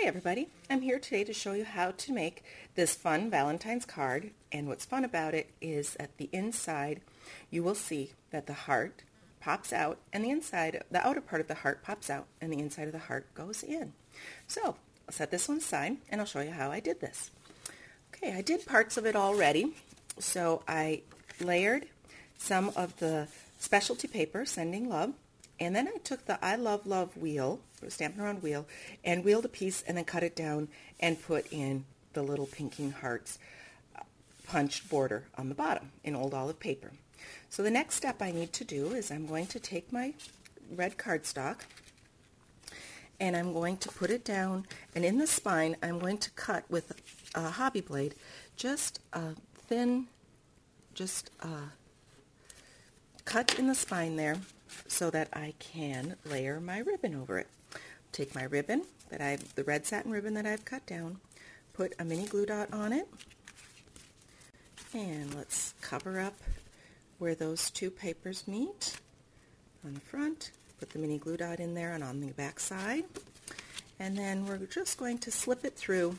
Hi everybody, I'm here today to show you how to make this fun Valentine's card and what's fun about it is at the inside you will see that the heart pops out and the inside, the outer part of the heart pops out and the inside of the heart goes in. So I'll set this one aside and I'll show you how I did this. Okay, I did parts of it already. So I layered some of the specialty paper, Sending Love, and then I took the I Love Love wheel, Stampin' Around wheel, and wheeled a piece and then cut it down and put in the little pinking hearts uh, punched border on the bottom in old olive paper. So the next step I need to do is I'm going to take my red cardstock and I'm going to put it down and in the spine I'm going to cut with a hobby blade just a thin, just a cut in the spine there so that I can layer my ribbon over it. Take my ribbon, that I've the red satin ribbon that I've cut down, put a mini glue dot on it, and let's cover up where those two papers meet on the front. Put the mini glue dot in there and on the back side. And then we're just going to slip it through,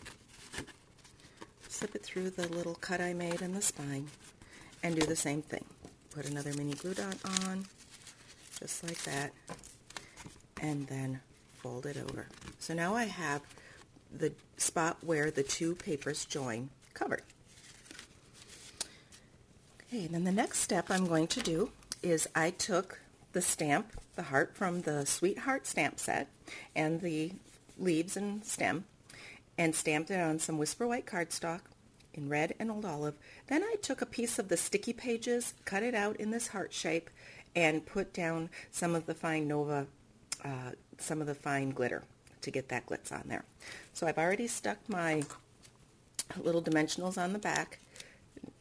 slip it through the little cut I made in the spine and do the same thing. Put another mini glue dot on, just like that, and then fold it over. So now I have the spot where the two papers join covered. Okay, and then the next step I'm going to do is I took the stamp, the heart from the Sweetheart stamp set, and the leaves and stem, and stamped it on some Whisper White cardstock in red and old olive. Then I took a piece of the sticky pages, cut it out in this heart shape, and put down some of the fine Nova, uh, some of the fine glitter to get that glitz on there. So I've already stuck my little dimensionals on the back.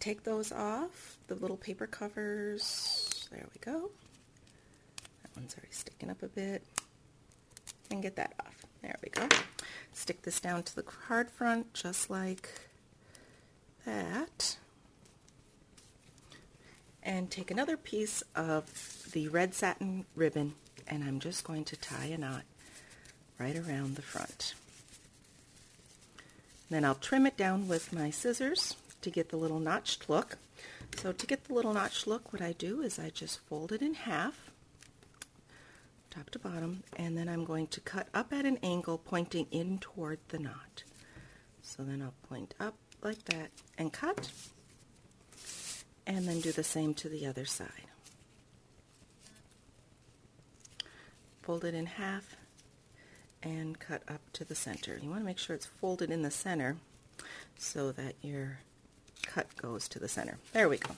Take those off, the little paper covers. There we go. That one's already sticking up a bit. And get that off. There we go. Stick this down to the card front just like that and take another piece of the red satin ribbon and I'm just going to tie a knot right around the front. Then I'll trim it down with my scissors to get the little notched look. So to get the little notched look, what I do is I just fold it in half, top to bottom, and then I'm going to cut up at an angle pointing in toward the knot. So then I'll point up like that and cut and then do the same to the other side. Fold it in half and cut up to the center. You want to make sure it's folded in the center so that your cut goes to the center. There we go.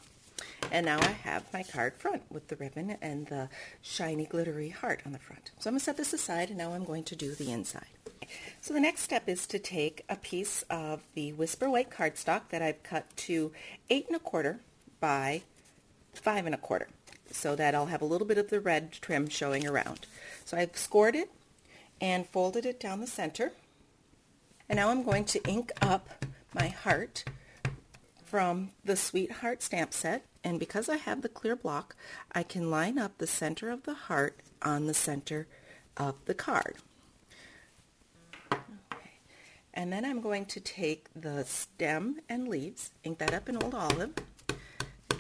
And now I have my card front with the ribbon and the shiny glittery heart on the front. So I'm going to set this aside and now I'm going to do the inside. So the next step is to take a piece of the Whisper White cardstock that I've cut to eight and a quarter by five and a quarter so that I'll have a little bit of the red trim showing around. So I've scored it and folded it down the center. And now I'm going to ink up my heart from the Sweetheart stamp set. And because I have the clear block, I can line up the center of the heart on the center of the card. Okay. And then I'm going to take the stem and leaves, ink that up in Old Olive,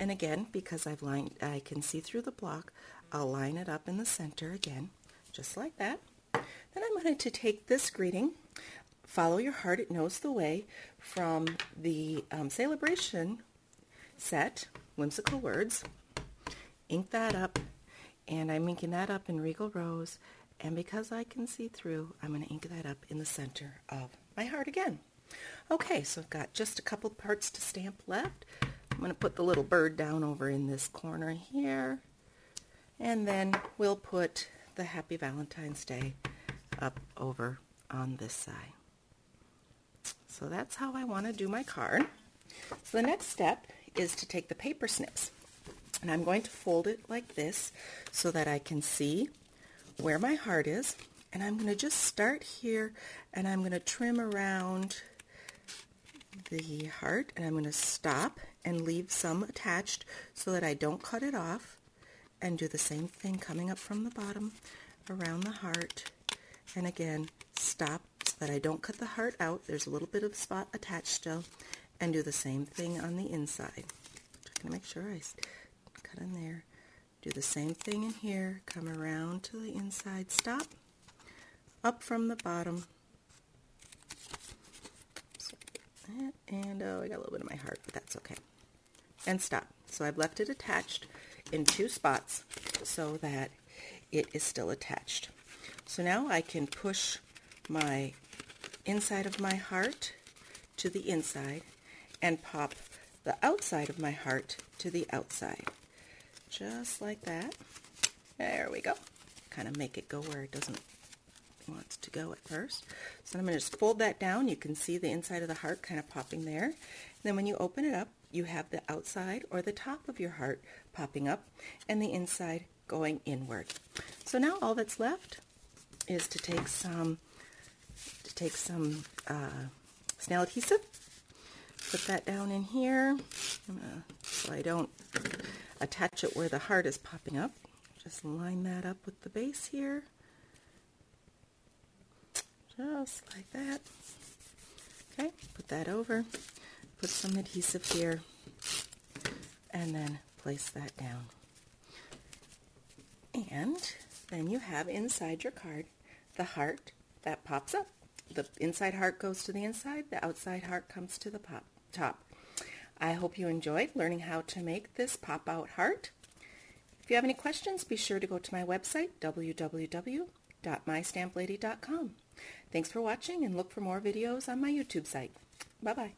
and again, because I've lined, I can see through the block, I'll line it up in the center again, just like that. Then I'm going to take this greeting, Follow Your Heart, It Knows the Way, from the um, Celebration set, Whimsical Words, ink that up, and I'm inking that up in Regal Rose, and because I can see through, I'm going to ink that up in the center of my heart again. Okay, so I've got just a couple parts to stamp left. I'm going to put the little bird down over in this corner here. And then we'll put the Happy Valentine's Day up over on this side. So that's how I want to do my card. So the next step is to take the paper snips. And I'm going to fold it like this so that I can see where my heart is. And I'm going to just start here and I'm going to trim around the heart and I'm going to stop and leave some attached so that I don't cut it off and do the same thing coming up from the bottom around the heart and again stop so that I don't cut the heart out. There's a little bit of spot attached still. And do the same thing on the inside. Just to make sure I cut in there. Do the same thing in here. Come around to the inside. Stop. Up from the bottom. And oh, I got a little bit of my heart, but that's okay. And stop. So I've left it attached in two spots so that it is still attached. So now I can push my inside of my heart to the inside and pop the outside of my heart to the outside. Just like that. There we go. Kind of make it go where it doesn't want to go at first. So I'm going to just fold that down. You can see the inside of the heart kind of popping there. And then when you open it up, you have the outside or the top of your heart popping up and the inside going inward. So now all that's left is to take some to take some uh, snail adhesive, put that down in here, gonna, so I don't attach it where the heart is popping up. Just line that up with the base here, just like that. Okay, put that over, put some adhesive here, and then place that down. And then you have inside your card the heart that pops up. The inside heart goes to the inside, the outside heart comes to the pop, top. I hope you enjoyed learning how to make this pop-out heart. If you have any questions, be sure to go to my website, www.mystamplady.com. Thanks for watching and look for more videos on my YouTube site. Bye-bye.